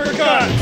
Apricot!